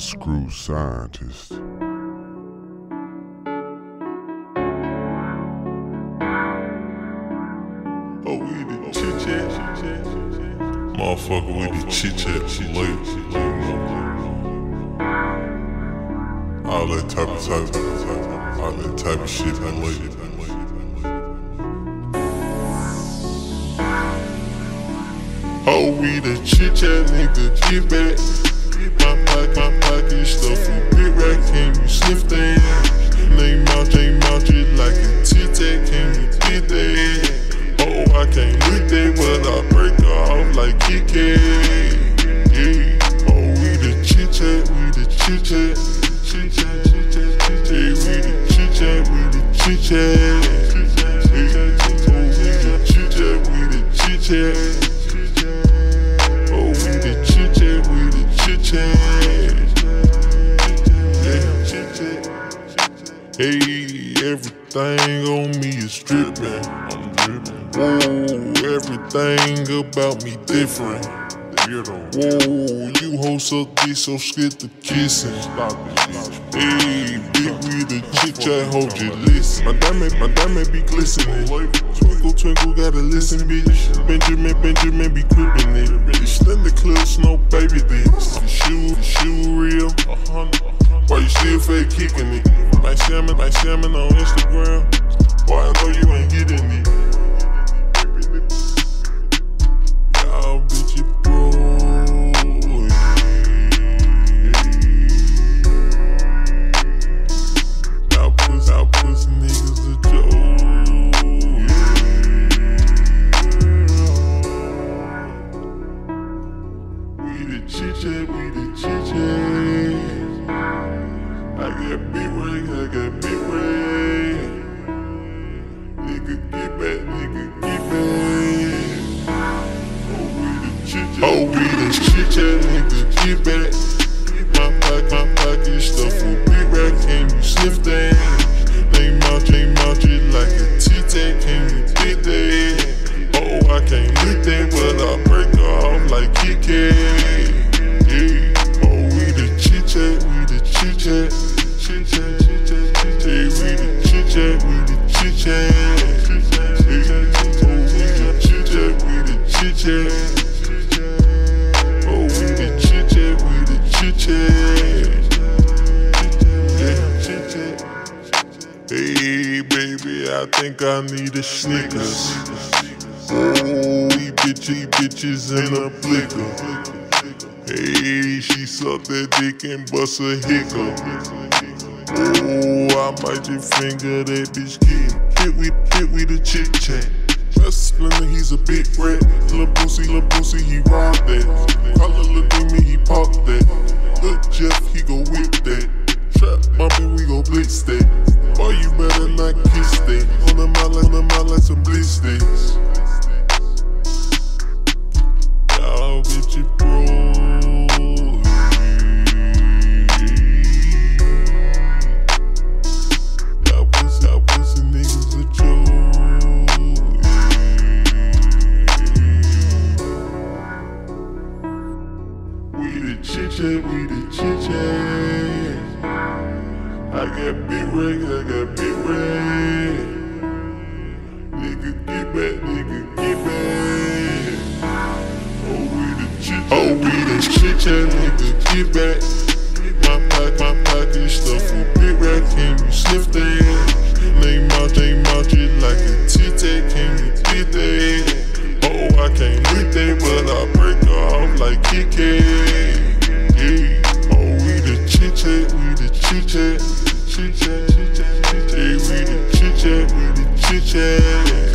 screw scientist. Oh, we the chit chat. Motherfucker, we the chit chat. All that type of type, all that type of shit late. Oh, we the chit chat nigga, get back. My pocket, my pocket stuff with big rack, can you sniff that? Name out, name out, just like a tac, can you get that? Oh, I can't lick that, but I break off like Kit Kat. Yeah, oh, we the chit chat, we the chit chat, chit chat, chit chat, chit chat. Yeah, we the chit chat, we the chit chat. Yeah, oh, we the chit chat, we the chit Hey, everything on me is dripping. I'm dripping. Whoa, everything about me different. Whoa, you hoes up this so scared to kissing. Stop it. Hey, big we the chit chat, hold you listen. My diamond, my diamond be glistening. Twinkle, twinkle, gotta listen, bitch. Benjamin, Benjamin be crippin' it. Bitch, then the clips, no baby this. The shoe, the shoe real. Why you still fake kicking it? My salmon, my salmon on Instagram. Boy, I know you ain't getting it. Pussy niggas. We the chit chat, we the chit chat. I got big ring, I got big ring. Nigga get back, nigga get back. Oh, we the chit chat, oh, we the chit chat, nigga get back. My pocket, my pocket stuff with big rack, can you sniff that? Name out, name out, just like a Tic Tac, can you get that? Oh, I can't lick that, but I break off like I think I need a Snickers. Oh, we bitchy bitches in a flicker. Hey, she suck that dick and bust a hiccup. Oh, I might just finger that bitch kid. Hit we, hit we the chit chat. Just Splinter, he's a big rat. Lil' Boosie, Lil' Boosie, he robbed that. Call a Lil' Demi, he popped that. Lil' Jeff, he go whip that. Trap bumpin', we go blitz that. Pussy niggas a joke. We the chit chat, we the chit chat. I got big rig, I got big rig. Back, nigga get back. Oh, we the chit oh, we the chit chat, nigga get back. My pocket, my pocket stuff with big rack, can you sniff that? Name out, name out, just like a Tic Tac, can you get that? Oh, I can't lick that, but I break off like Kit Kat. Yeah, oh, we the chit chat, we the chit chat, chit chat. Yeah, we the chit chat, we the chit chat.